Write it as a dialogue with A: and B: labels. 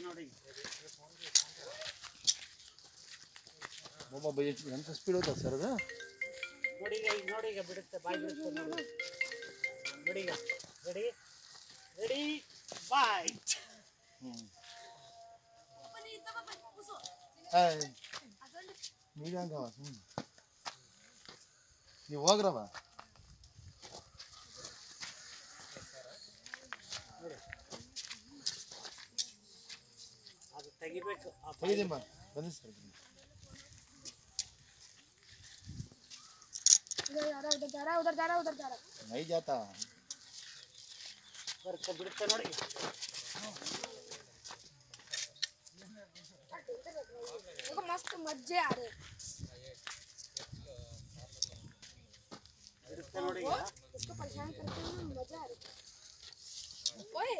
A: ನೋಡಿ.
B: ಒಬ್ಬೊಬ್ಬ ಎಷ್ಟು ಎಂತ ಸ್ಪೀಡ್ ಹೋಗ್ತದೆ ಸರ್ ಅದು?
A: ನೋಡಿ ಈಗ ನೋಡಿ ಈಗ ಬಿಡುತ್ತೆ ಬಾಯ್ ಬಿಡುತ್ತೆ ನೋಡಿ. ನೋಡಿ ಈಗ ರೆಡಿ ರೆಡಿ ಬಾಯ್
B: ನೀವ್ ಹಂಗವ ಸುಮ್ಮನೆ ನೀವು ಹೋಗ್ರವ?
A: ಅದು
B: थोड़ी देर बाद
C: बंदिश कर देना उधर जा रहा उधर जा रहा उधर जा रहा
B: नहीं जाता
A: पर कंप्लीट करना
C: देखो मस्त मज़े आ रहे इसको परेशान करते हुए मज़ा आ रहा है ओए